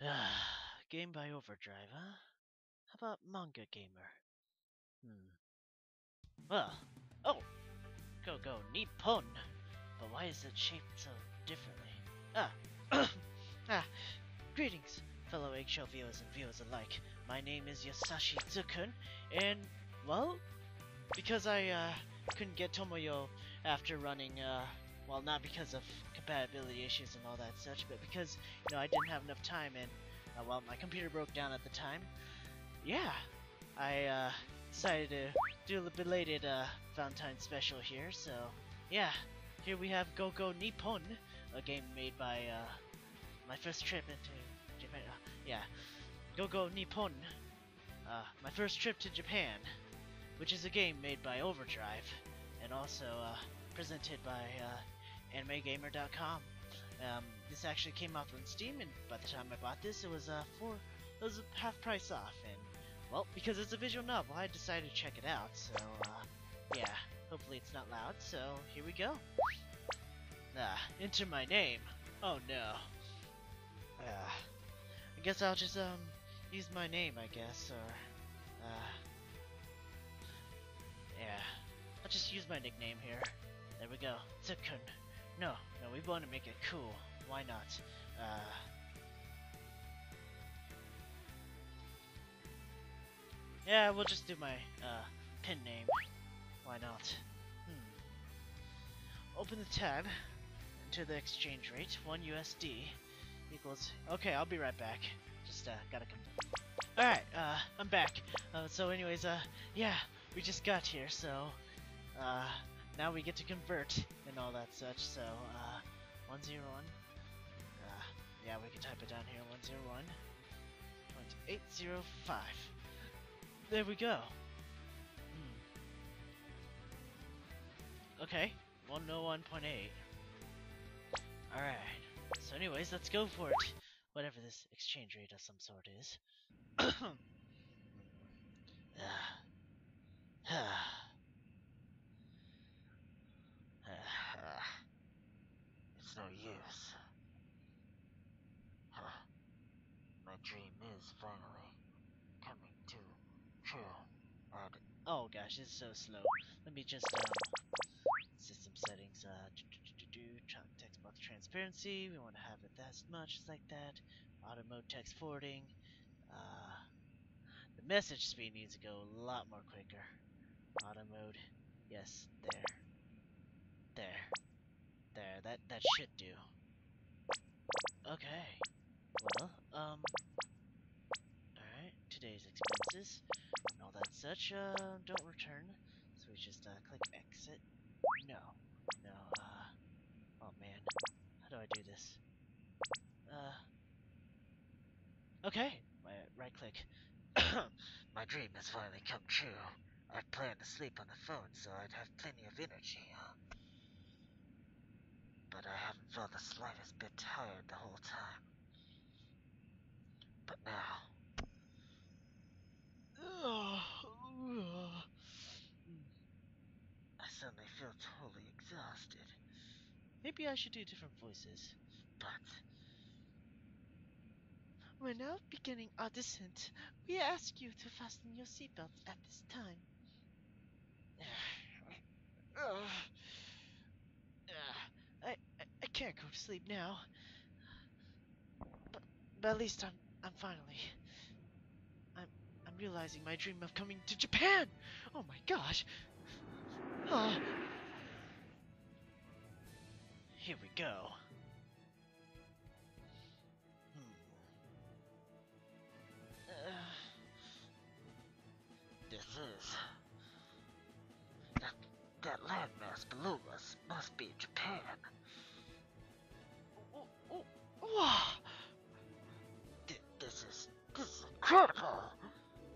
Game by Overdrive, huh? How about MangaGamer? Hmm. Well, oh! Go go Nippon! But why is it shaped so differently? Ah! ah! Greetings, fellow eggshell viewers and viewers alike. My name is Yasashi Tsukun, and, well, because I, uh, couldn't get Tomoyo after running, uh, well, not because of compatibility issues and all that such, but because, you know, I didn't have enough time and, uh, well, my computer broke down at the time. Yeah, I, uh, decided to do a belated, uh, Valentine special here, so, yeah, here we have Go Go Nippon, a game made by, uh, my first trip into Japan, uh, yeah, Go Go Nippon, uh, my first trip to Japan, which is a game made by Overdrive, and also, uh, presented by, uh, AnimeGamer.com. Um, this actually came out on Steam, and by the time I bought this, it was uh, four, it was half price off. And well, because it's a visual novel, I decided to check it out. So uh, yeah, hopefully it's not loud. So here we go. Ah, enter my name. Oh no. Ah, I guess I'll just um use my name, I guess, or uh, yeah, I'll just use my nickname here. There we go, Tsukun. No, no, we want to make it cool. Why not? Uh... Yeah, we'll just do my uh, pin name. Why not? Hmm. Open the tab. Enter the exchange rate. 1 USD equals... Okay, I'll be right back. Just uh, gotta come... Alright, uh, I'm back. Uh, so anyways, uh, yeah, we just got here, so... Uh, now we get to convert and all that such. So, uh, 101. Uh, yeah, we can type it down here 101. 0.805. There we go. Hmm. Okay, 101.8. Alright. So anyways, let's go for it. Whatever this exchange rate of some sort is. uh. It's no use. My dream is finally coming to true. Oh gosh, it's so slow. Let me just um system settings. Uh, do, do, do, do, text box transparency. We want to have it that much like that. Auto mode text forwarding. Uh, the message speed needs to go a lot more quicker. Auto mode. Yes, there. There. There, that, that should do. Okay. Well, um... Alright, today's expenses and all that such, uh, don't return. So we just, uh, click exit. No. No, uh... Oh man. How do I do this? Uh... Okay! My right click. My dream has finally come true. I planned to sleep on the phone so I'd have plenty of energy, huh? But I haven't felt the slightest bit tired the whole time. But now... I suddenly feel totally exhausted. Maybe I should do different voices. But... We're now beginning our descent. We ask you to fasten your seatbelts at this time. Can't go to sleep now. But, but at least I'm I'm finally I'm I'm realizing my dream of coming to Japan. Oh my gosh. Oh. Here we go. Hmm. This is that landmass below us must be Japan. Oh. This is this is incredible.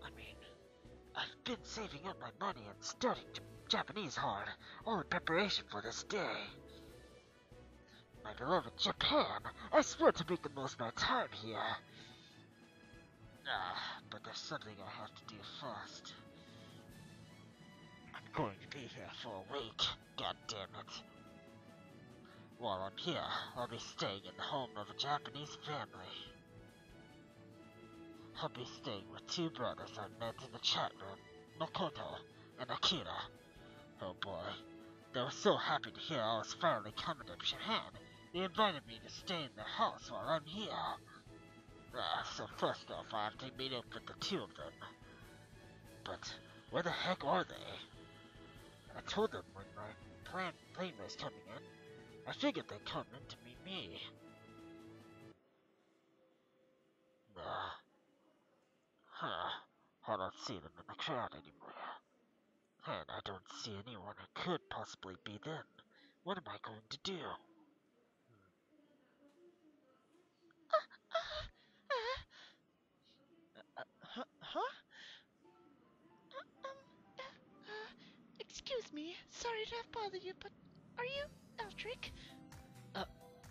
I mean, I've been saving up my money and studying Japanese hard, all in preparation for this day. My beloved Japan, I swear to make the most of my time here. Ah, but there's something I have to do first. I'm going to be here for a week, god damn it. While I'm here, I'll be staying in the home of a Japanese family. I'll be staying with two brothers I met in the chat room, Makoto and Akira. Oh boy, they were so happy to hear I was finally coming to Japan, they invited me to stay in their house while I'm here. Ah, so first off, I have to meet up with the two of them. But where the heck are they? I told them when my plan plane was coming in. I figured they'd come in to meet me. Nah. Huh. I don't see them in the crowd anymore. And I don't see anyone who could possibly be them. What am I going to do? Uh, huh? huh? Uh, uh, excuse me. Sorry to have bothered you, but are you Eldric?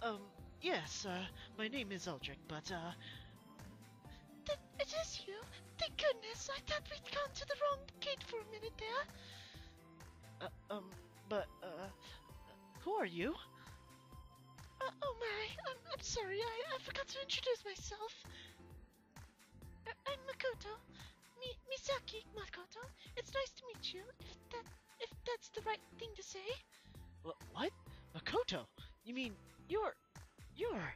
Um, yes, uh, my name is Eldric, but, uh, Th- it is you. Thank goodness. I thought we'd gone to the wrong gate for a minute there. uh, um, but, uh, who are you? Uh, oh my, I'm, I'm sorry. I, I forgot to introduce myself. Uh, I'm Makoto. Mi- Misaki Makoto. It's nice to meet you. If that, if that's the right thing to say. Wh- What? Makoto? You mean, you're, you're,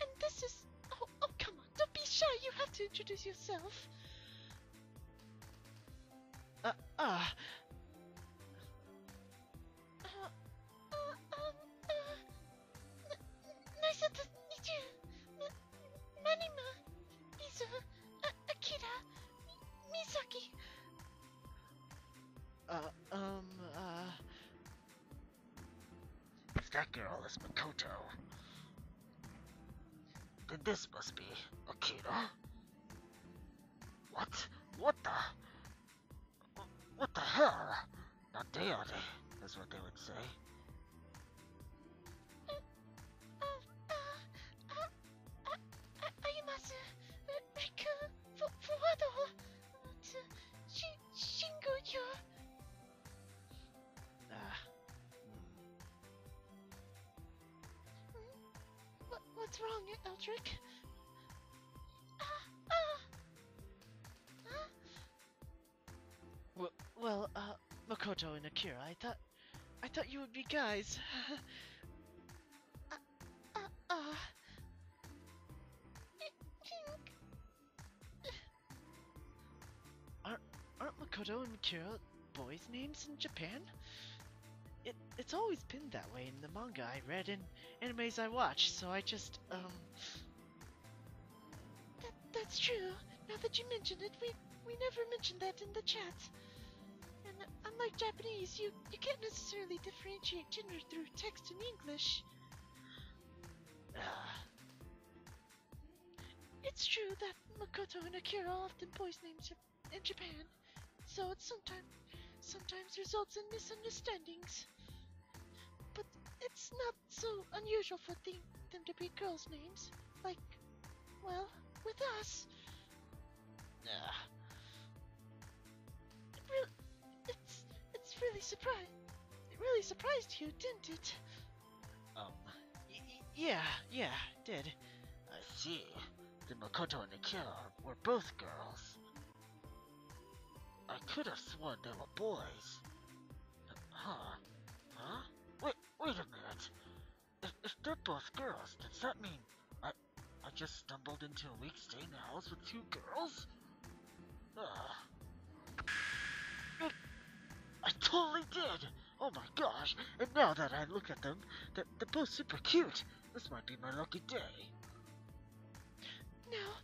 And this is. Oh, oh, come on. Don't be shy. You have to introduce yourself. uh, ah, Uh, that girl is Makoto, then this must be Akira. What? What the? What the hell? Not deode, is what they would say. What's wrong, Eldric? Well, well, uh, Makoto and Akira, I thought, I thought you would be guys. Uh, uh. Hink. Aren't Makoto and Akira boys' names in Japan? It, it's always been that way in the manga I read and animes I watch, so I just, um, That, that's true. Now that you mention it, we we never mentioned that in the chat. And uh, unlike Japanese, you you can't necessarily differentiate gender through text in English. ah, It's true that Makoto and Akira are often boys' names in Japan, so it sometimes sometimes results in misunderstandings. It's not so unusual for them, them to be girls' names, like, well, with us. ah. It really, it's it's really surprised. It really surprised you, didn't it? Um, yeah, yeah, it did. I see. Then Makoto and Akira were both girls. I could have sworn they were boys. Huh? Huh? Wait, wait a minute. They're both girls, does that mean I, I just stumbled into a week stay in the house with two girls? Ugh. It- I totally did! Oh my gosh! And now that I look at them, they're, they're both super cute. This might be my lucky day. Now,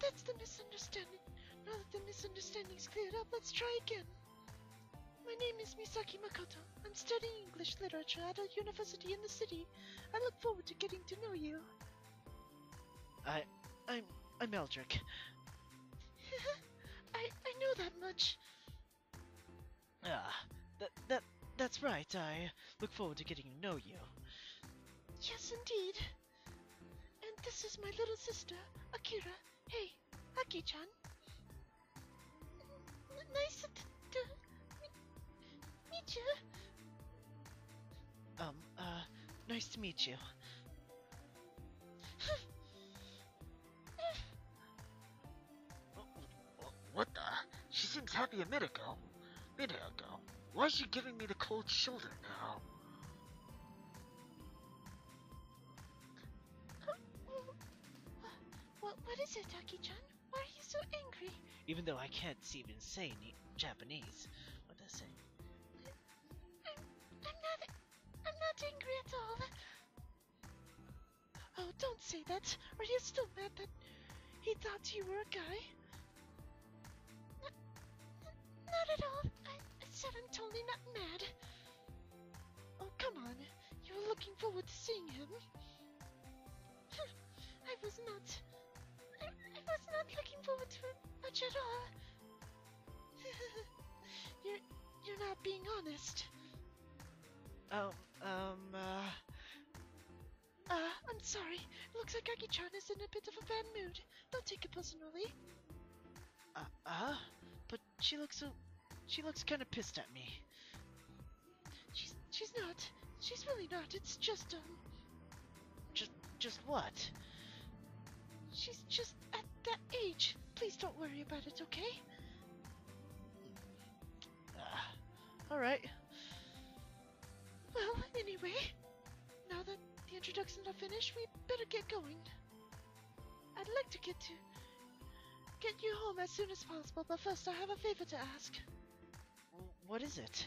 that's the misunderstanding. Now that the misunderstanding's cleared up, let's try again. My name is Misaki Makoto. I'm studying English literature at a university in the city. I look forward to getting to know you. I, I'm, I'm Eldric. I I know that much. Ah, that, that, that's right. I look forward to getting to know you. Yes, indeed. And this is my little sister, Akira. Hey, Aki-chan. N- nice to, to meet you. Um, uh, nice to meet you. what the? She seems happy a minute ago. Minute ago. Why is she giving me the cold shoulder now? What, what is it, Taki-chan? Why are you so angry? Even though I can't even say Japanese, what does it say? Say that. Are you still mad that he thought you were a guy? N- not at all. I, I said I'm totally not mad. Oh, come on. You were looking forward to seeing him. I was not. I, I was not looking forward to it much at all. you're, you're not being honest. Um, um, uh. Uh, I'm sorry. Looks like Aki-chan is in a bit of a bad mood. Don't take it personally. Uh, uh? But she looks so. She looks kind of pissed at me. She's she's not. She's really not. It's just um. Just, just what? She's just at that age. Please don't worry about it, okay? Uh, alright. Well, anyway, now that the introductions are finished, we better get going. I'd like to get to get you home as soon as possible, but first I have a favor to ask. What is it?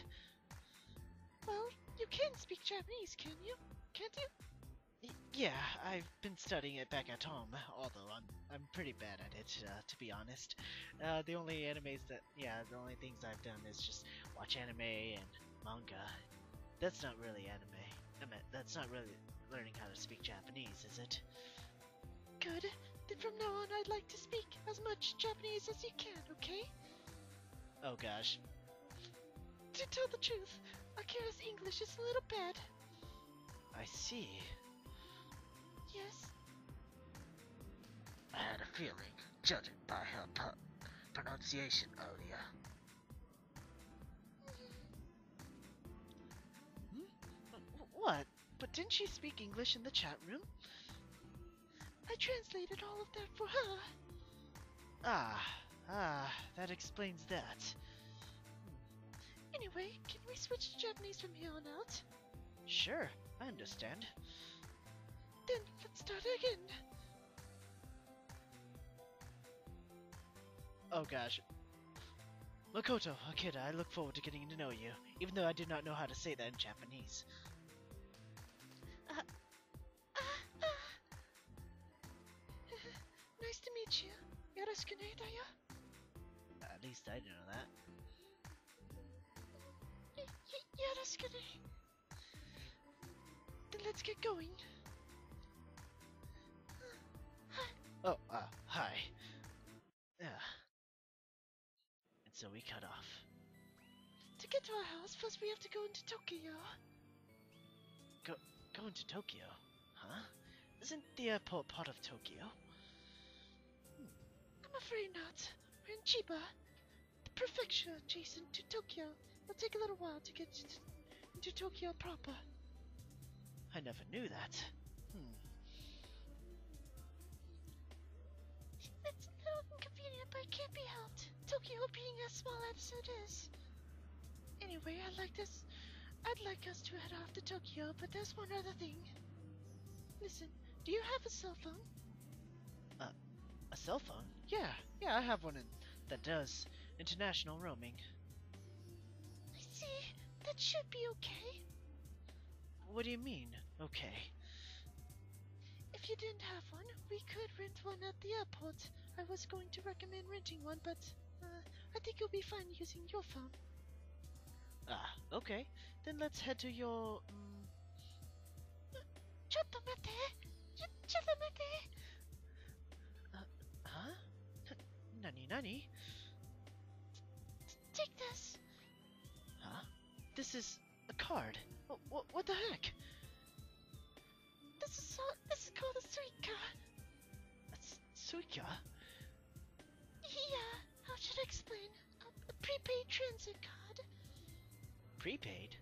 Well, you can speak Japanese, can you? Can't you? Yeah, I've been studying it back at home, although I'm I'm pretty bad at it, uh, to be honest. Uh, the only animes that, yeah, the only things I've done is just watch anime and manga. That's not really anime. I mean, that's not really learning how to speak Japanese, is it? Good. Then from now on, I'd like to speak as much Japanese as you can, okay? Oh gosh. To tell the truth, Akira's English is a little bad. I see. Yes. I had a feeling, judging by her pronunciation earlier. Hmm? W- What? But didn't she speak English in the chat room? I translated all of that for her. Ah, ah, that explains that. Anyway, can we switch to Japanese from here on out? Sure, I understand. Then let's start again. Oh gosh. Makoto, Akira, I look forward to getting to know you, even though I do not know how to say that in Japanese. Nice to meet you. Yoroshiku ne dayo. At least I know that. Y- y- yoroshiku ne. Then let's get going. Hi. Oh, uh, hi. Yeah. And so we cut off. To get to our house, first we have to go into Tokyo. Going to Tokyo? Huh? Isn't the airport part of Tokyo? I'm afraid not. We're in Chiba, the prefecture adjacent to Tokyo. It'll take a little while to get to, into Tokyo proper. I never knew that. Hmm. It's a little inconvenient, but it can't be helped. Tokyo being as small as it is. Anyway, I'd like this. I'd like us to head off to Tokyo, but there's one other thing. Listen, do you have a cell phone? Uh, A cell phone? Yeah, yeah, I have one in, that does international roaming. I see. That should be okay. What do you mean? Okay. If you didn't have one, we could rent one at the airport. I was going to recommend renting one, but uh, I think you'll be fine using your phone. Ah, okay. Then let's head to your. Mm, ちょっと待って。ちょ、ちょっと待って。 Nani nani? Take this. Huh? This is a card. What, what, what the heck? This is so, this is called a Suica. That's Suica? Yeah, how should I explain? A, a prepaid transit card. Prepaid?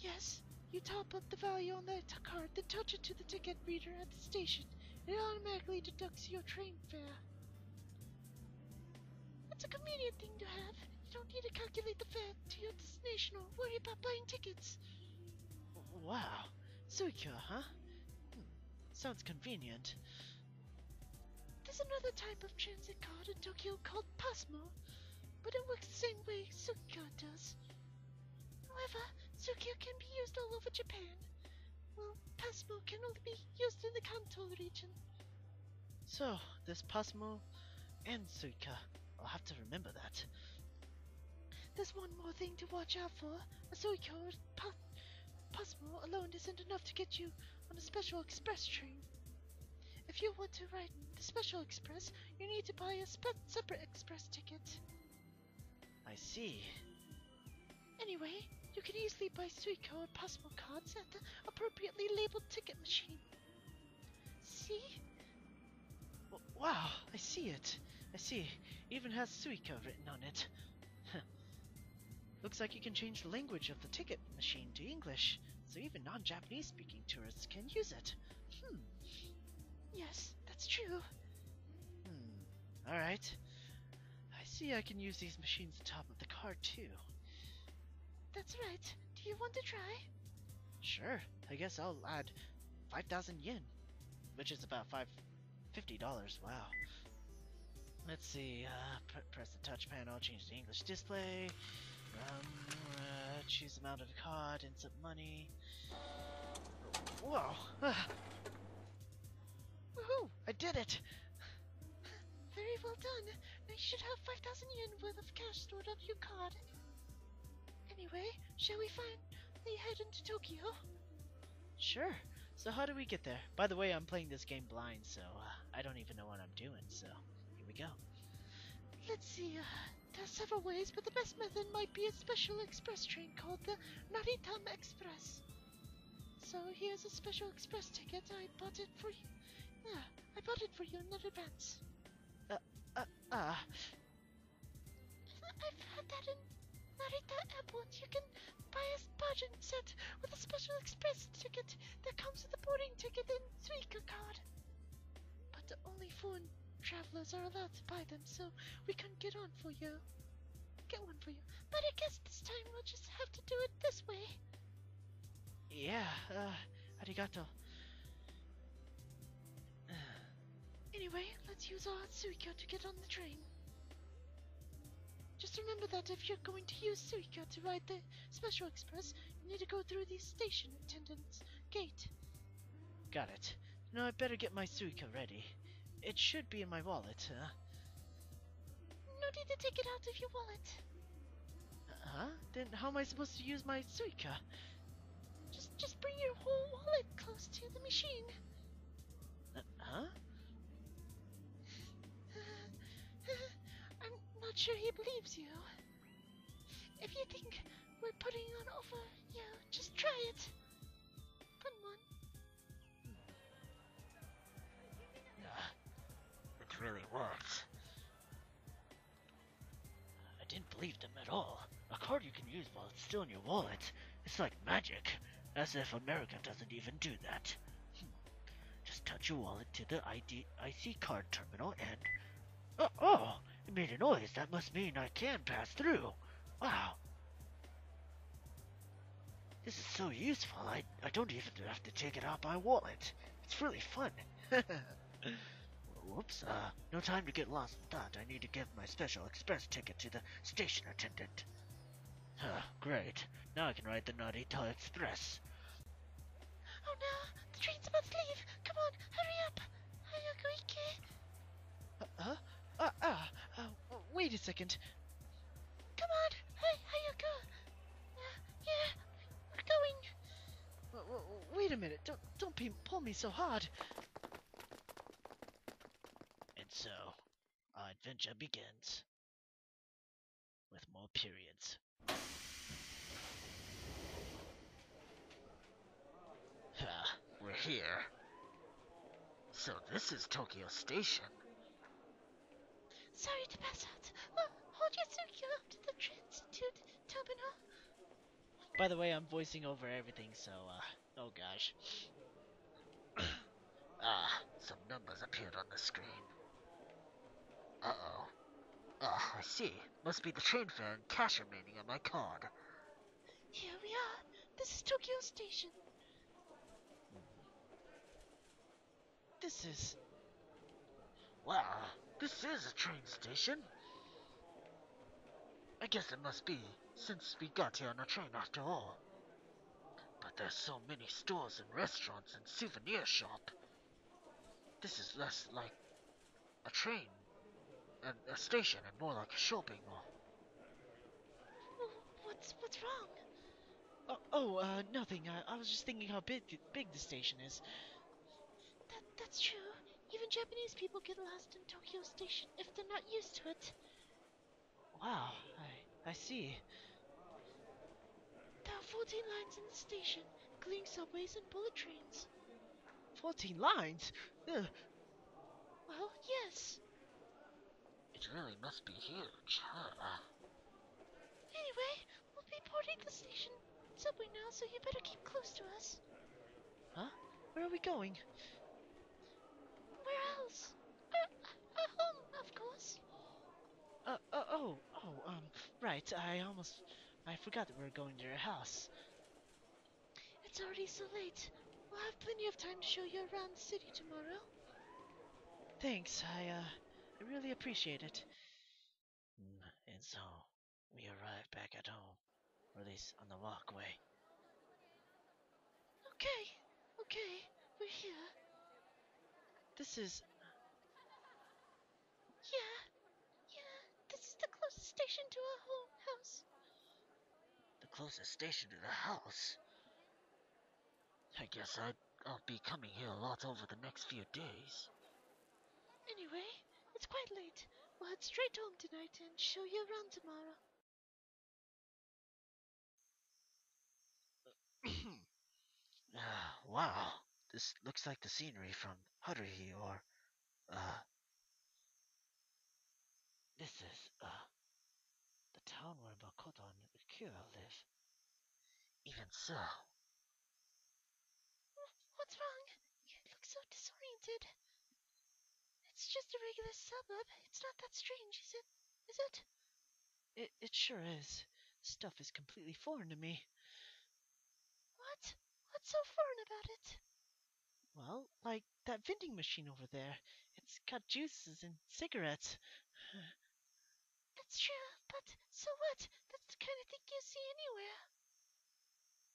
Yes, you top up the value on that card, then touch it to the ticket reader at the station. It automatically deducts your train fare. It's a convenient thing to have. You don't need to calculate the fare to your destination or worry about buying tickets. Wow. Suica, huh? Hmm. Sounds convenient. There's another type of transit card in Tokyo called Pasmo, but it works the same way Suica does. However, Suica can be used all over Japan. Well, Pasmo can only be used in the Kanto region. So, there's Pasmo and Suica. I'll have to remember that. There's one more thing to watch out for. A Suica or pa- Pasmo alone isn't enough to get you on a special express train. If you want to ride the special express, you need to buy a spe- separate express ticket. I see. Anyway, you can easily buy Suica or Pasmo cards at the appropriately labeled ticket machine. See? W- wow, I see it. I see. Even has Suica written on it. Looks like you can change the language of the ticket machine to English, so even non-Japanese speaking tourists can use it. Hmm. Yes, that's true. Hmm. All right. I see. I can use these machines atop of the car too. That's right. Do you want to try? Sure. I guess I'll add five thousand yen, which is about five fifty dollars. Wow. Let's see. Uh, press the touch panel, change the English display. Um, uh, choose the amount of the card, insert money. Whoa! Ah. Woohoo! I did it! Very well done. You should have 5,000 yen worth of cash stored on your card. Anyway, shall we finally head into Tokyo? Sure. So how do we get there? By the way, I'm playing this game blind, so uh, I don't even know what I'm doing. So we go. Let's see. Uh, there are several ways, but the best method might be a special express train called the Naritam Express. So here's a special express ticket. I bought it for you. Yeah, I bought it for you in advance. Uh, ah. I've had that in Narita Airport. You can buy a Spartan set with a special express ticket that comes with a boarding ticket and Suica card. But only foreign travelers are allowed to buy them, so we can't get on for you. Get one for you. But I guess this time we'll just have to do it this way. Yeah. Uh, arigato. Anyway, let's use our Suica to get on the train. Just remember that if you're going to use Suica to ride the Special Express, you need to go through the station attendant's gate. Got it. Now I better get my Suica ready. It should be in my wallet, huh? No need to take it out of your wallet. Uh huh? Then how am I supposed to use my Suica? Just just bring your whole wallet close to the machine. Uh, huh? I'm not sure he believes you. If you think we're putting on over you, just try it. Really works. I didn't believe them at all. A card you can use while it's still in your wallet. It's like magic. As if America doesn't even do that. Hmm. Just touch your wallet to the ID IC card terminal and... Oh, oh! It made a noise. That must mean I can pass through. Wow. This is so useful. I, I don't even have to take it out my wallet. It's really fun. Whoops, uh, no time to get lost in thought. I need to give my special express ticket to the station attendant. Huh, great. Now I can ride the Naughty Narita Express. Oh no, the train's about to leave. Come on, hurry up. Hayakuike. Uh, huh? Ah, ah, uh, wait a second. Come on. Hey, Hayako. Uh, yeah, we're going. W- w- wait a minute. Don't, don't be, pull me so hard. And so, our adventure begins. With more periods. Ah, we're here. So this is Tokyo Station. Sorry to pass out. Uh, hold your Suica up to the Transitude terminal. By the way, I'm voicing over everything, so, uh, oh gosh. Ah, some numbers appeared on the screen. Uh-oh. Ah, I I see. Must be the train fare and cash remaining on my card. Here we are. This is Tokyo Station. This is. Wow, this is a train station. I guess it must be, since we got here on a train after all. But there's so many stores and restaurants and souvenir shop. This is less like a train and a station and more like a shopping mall. What's what's wrong? Oh, oh uh, nothing. I, I was just thinking how big big the station is. That that's true. Even Japanese people get lost in Tokyo Station if they're not used to it. Wow, I I see. There are 14 lines in the station, including subways and bullet trains. Fourteen lines. Ugh. Well, yes. It really must be huge, huh? Anyway, we'll be boarding the station subway now, so you better keep close to us. Huh? Where are we going? Where else? Uh, uh, home, of course. Uh, uh, oh, oh, um, right. I almost, I forgot that we were going to your house. It's already so late. We'll have plenty of time to show you around the city tomorrow. Thanks. I, uh, I really appreciate it. Mm, and so, we arrive back at home, or at least on the walkway. Okay, okay, we're here. This is, Yeah, yeah, this is the closest station to our home house. The closest station to the house. I guess I'd, I'll be coming here a lot over the next few days. Anyway, it's quite late. We'll head straight home tonight and show you around tomorrow. Ah, wow. This looks like the scenery from Haruhi or, uh, this is, uh, the town where Makoto and Akira live. even so. What's wrong? You look so disoriented. It's just a regular suburb. It's not that strange, is it? Is it? It, it sure is. Stuff is completely foreign to me. What? What's so foreign about it? Well, like that vending machine over there. It's got juices and cigarettes. That's true, but so what? That's the kind of thing you see anywhere.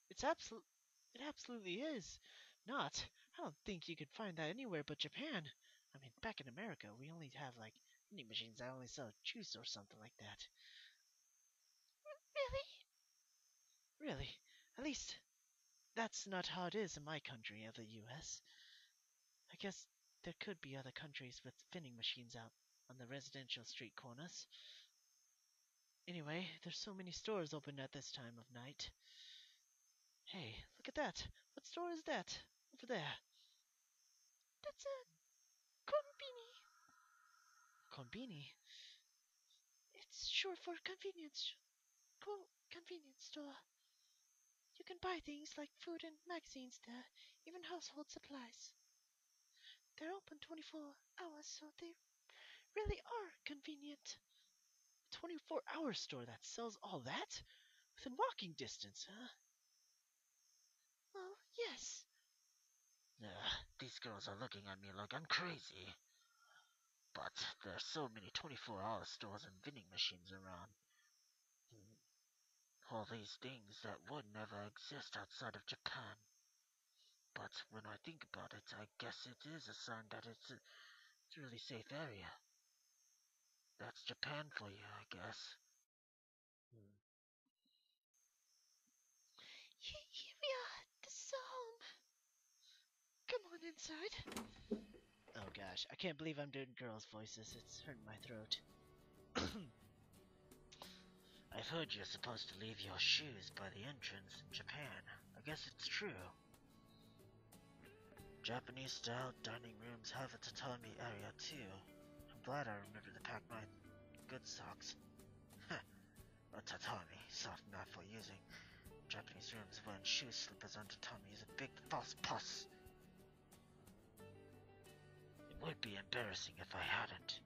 It's absolute. It absolutely is. Not. I don't think you could find that anywhere but Japan. Back in America, we only have like vending machines that only sell juice or something like that. Really? Really, at least that's not how it is in my country of the U.S. I guess there could be other countries with vending machines out on the residential street corners. Anyway, there's so many stores open at this time of night. Hey, look at that. What store is that? Over there. That's a konbini. Konbini. It's short for convenience. Co- convenience store. You can buy things like food and magazines there, even household supplies. They're open 24 hours, so they really are convenient. A 24 hour store that sells all that? Within walking distance, huh? Well, yes. Ugh, these girls are looking at me like I'm crazy. But there are so many 24-hour stores and vending machines around. All these things that would never exist outside of Japan. But when I think about it, I guess it is a sign that it's a, it's a really safe area. That's Japan for you, I guess. Hmm. He- Here we are. This is our home. Inside. Oh gosh, I can't believe I'm doing girls' voices. It's hurting my throat. I've heard you're supposed to leave your shoes by the entrance in Japan. I guess it's true. Japanese style dining rooms have a tatami area too. I'm glad I remembered to pack my good socks. A tatami, soft mat for using. Japanese rooms wearing shoe slippers on tatami is a big false puss. It would be embarrassing if I hadn't.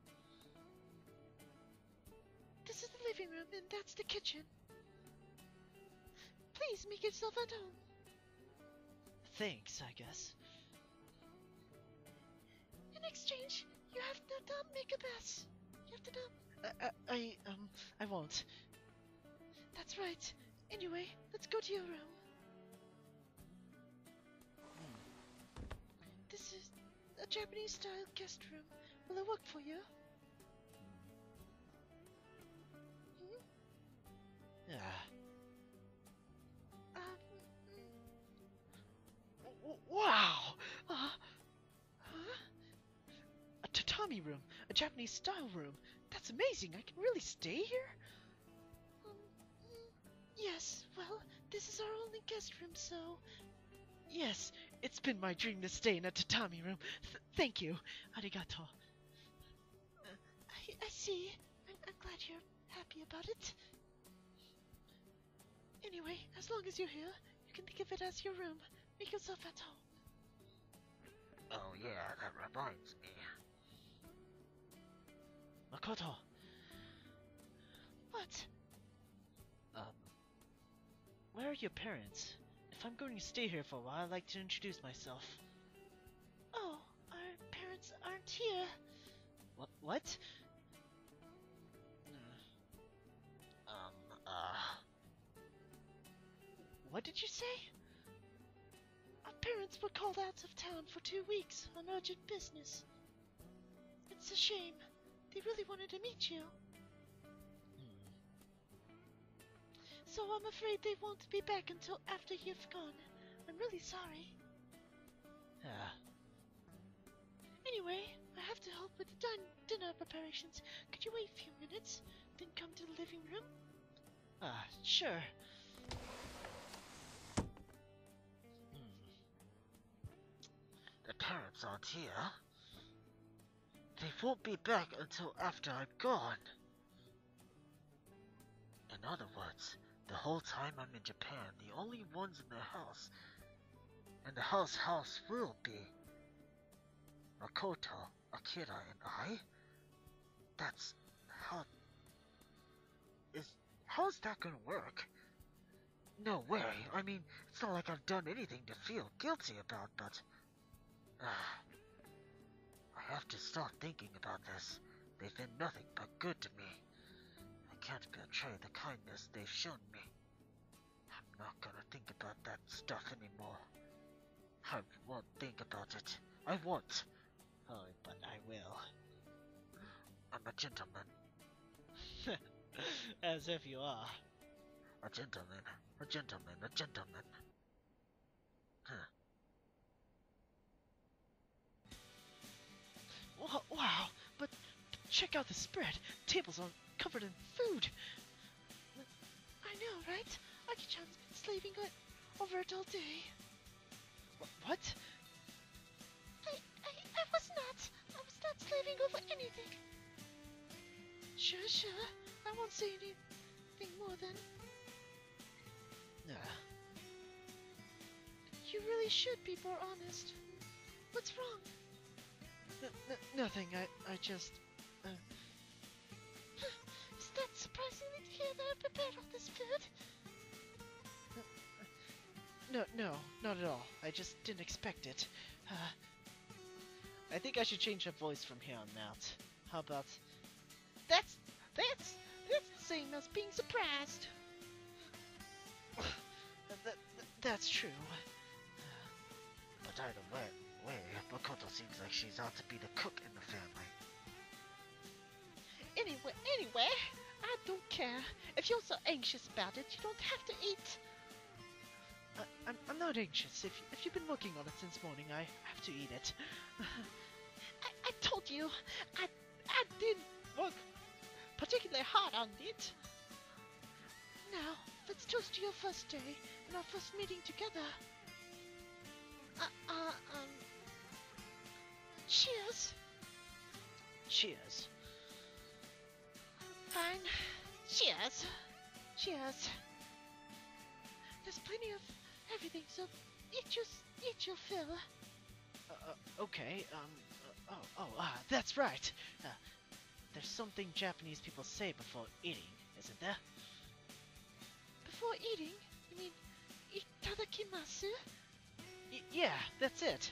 This is the living room, and that's the kitchen. Please make yourself at home. Thanks, I guess. In exchange, you have to not make a mess. You have to not. I, I, I um, I won't. That's right. Anyway, let's go to your room. A Japanese style guest room. Will it work for you? Hmm? Yeah. Um, W- wow! Uh, huh? a tatami room, a Japanese style room. That's amazing. I can really stay here. Um, mm, yes, well, this is our only guest room, so. Yes, it's been my dream to stay in a tatami room. Th- thank you. Arigato. I, I see. I'm, I'm glad you're happy about it. Anyway, as long as you're here, you can think of it as your room. Make yourself at home. Oh yeah, that reminds me. Makoto. What? Um, where are your parents? If I'm going to stay here for a while, I'd like to introduce myself. Oh, our parents aren't here. What? What? Um, uh, What did you say? Our parents were called out of town for two weeks on urgent business. It's a shame. They really wanted to meet you. So I'm afraid they won't be back until after you've gone. I'm really sorry. Ah, Anyway, I have to help with the din- dinner preparations. Could you wait a few minutes, then come to the living room? ah, sure. Hmm. the parents aren't here. They won't be back until after I'm gone. In other words, the whole time I'm in Japan, the only ones in the house, and the house house will be Makoto, Akira, and I. That's how. Is how's that gonna work? No way. I mean, it's not like I've done anything to feel guilty about, but. Ah. I have to start thinking about this. They've been nothing but good to me. I can't betray the kindness they've shown me. I'm not gonna think about that stuff anymore. I won't think about it. I won't. Oh, but I will. I'm a gentleman. As if you are. A gentleman. A gentleman. A gentleman. Huh. Wow, wow, but check out the spread. Tables are covered in food. I know, right? Aki-chan's been slaving over it all day. Wh- What? I, I, I was not. I was not slaving over anything. Sure, sure. I won't say anything more then. Ah, You really should be more honest. What's wrong? n- n- nothing. I, I just. Uh, Is that surprising to hear that I prepared all this food? no, no, not at all. I just didn't expect it. Uh, I think I should change my voice from here on out. How about? That's that's that's the same as being surprised. That, that, that's true. But either way, way, Makoto seems like she's out to be the cook in the family. Anyway, anyway, I don't care. If you're so anxious about it, you don't have to eat. I, I'm, I'm not anxious. If, if you've been working on it since morning, I have to eat it. I, I told you, I I did work particularly hard on it. Now, let's toast to your first day and our first meeting together. Uh, uh, um. Cheers. Cheers. Fine. Cheers. Cheers. There's plenty of everything, so eat your eat your fill. Uh, uh, okay. Um. Uh, oh, oh. Ah, that's right. Uh, there's something Japanese people say before eating. isn't there? Before eating, you mean itadakimasu? Y- yeah, that's it.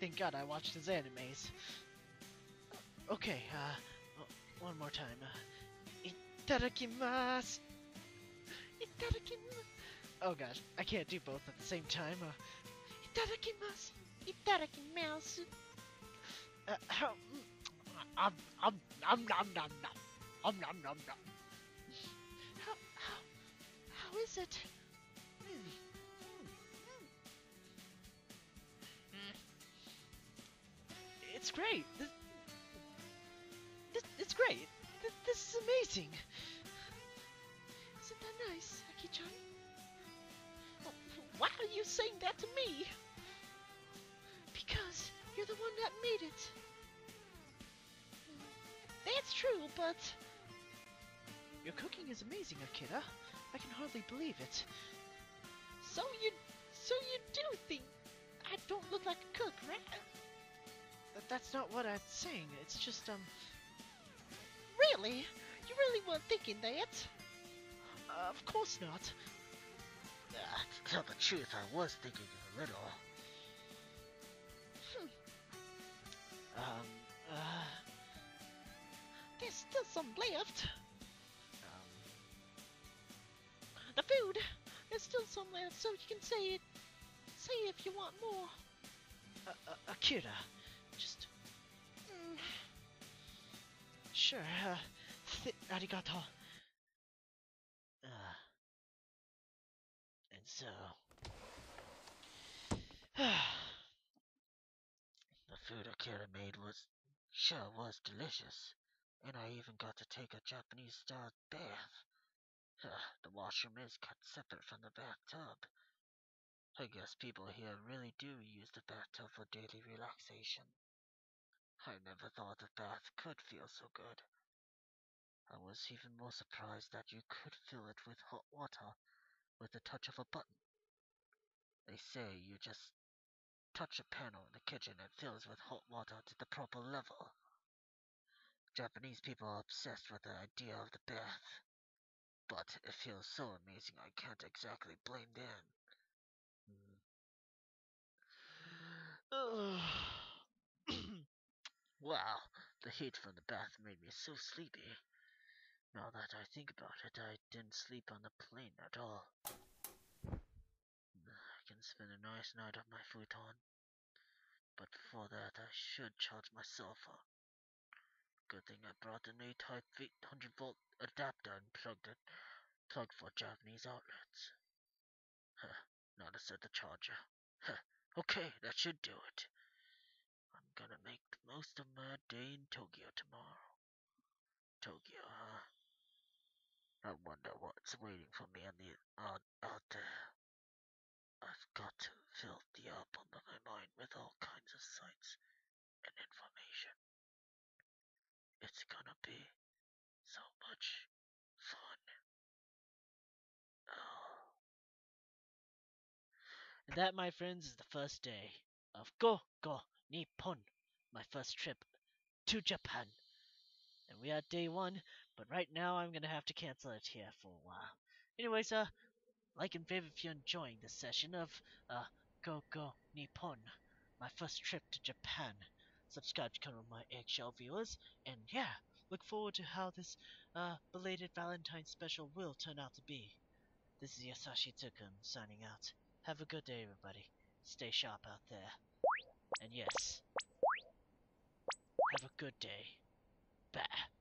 Thank God I watched his animes. Okay, uh, one more time. Itadakimasu. Itadakimasu. Oh gosh, I can't do both at the same time. Uh, Itadakimasu. Itadakimasu. uh, how, um, um, um, nom, nom, nom. Um, nom, nom, nom. How, is it? It's great. This, this, it's great. This, this is amazing. Isn't that nice, Aki-chan? Why are you saying that to me? Because you're the one that made it. That's true, but Your cooking is amazing, Akira. I can hardly believe it. so you, so you do think I don't look like a cook, right? But that's not what I'm saying. It's just, um, Really? You really weren't thinking that? uh, of course not. To tell the truth, I was thinking a little. Hmm. Um, uh, There's still some left. um, The food. There's still some left, so you can say it. Say it if you want more. uh, uh, Akira, sure, uh, arigato. Uh, and so, The food Akira made was sure was delicious, and I even got to take a Japanese style bath. Huh, the washroom is cut separate from the bathtub. I guess people here really do use the bathtub for daily relaxation. I never thought a bath could feel so good. I was even more surprised that you could fill it with hot water with the touch of a button. They say you just touch a panel in the kitchen and fills with hot water to the proper level. Japanese people are obsessed with the idea of the bath. But it feels so amazing I can't exactly blame them. Hmm. Wow, the heat from the bath made me so sleepy. Now that I think about it, I didn't sleep on the plane at all. I can spend a nice night on my futon. But before that, I should charge my phone. Good thing I brought an 8 type 800 volt adapter and plugged it, plugged for Japanese outlets. Huh, now to set the charger. Huh, okay, that should do it. I'm gonna make the most of my day in Tokyo tomorrow. Tokyo, huh? I wonder what's waiting for me on the out, out there. I've got to fill the up on my mind with all kinds of sights and information. It's gonna be so much fun. Oh. And that, my friends, is the first day of Go Go Nippon, my first trip to Japan. And we are day one, but right now I'm gonna have to cancel it here for a while. Anyways, uh, like and favorite if you're enjoying this session of uh Go Go Nippon, my first trip to Japan. Subscribe to my eggshell viewers, and yeah, look forward to how this uh belated Valentine's special will turn out to be. This is Yasashi Tsukun signing out. Have a good day, everybody. Stay sharp out there. And yes, have a good day. Bye.